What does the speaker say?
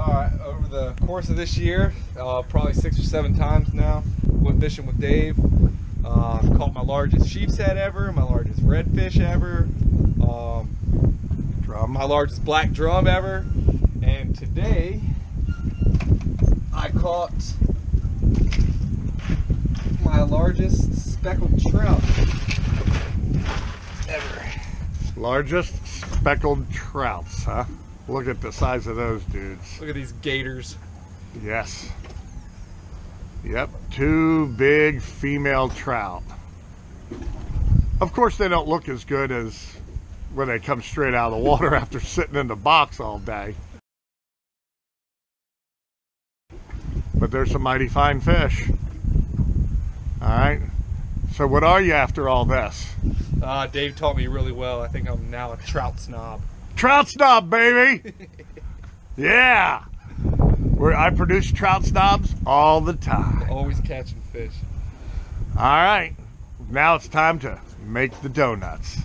All right, over the course of this year, uh, probably six or seven times now, went fishing with Dave. Uh, caught my largest sheep's head ever, my largest redfish ever, um, Drum. my largest black drum ever, and today I caught my largest speckled trout ever. Largest speckled trouts, huh? Look at the size of those dudes. Look at these gators. Yes. Yep, two big female trout. Of course, they don't look as good as when they come straight out of the water after sitting in the box all day. But there's some mighty fine fish. All right. So, what are you after all this? Uh, Dave taught me really well. I think I'm now a trout snob. Trout snob, baby. yeah. Where I produce trout snobs all the time. Always catching fish. All right. Now it's time to make the donuts.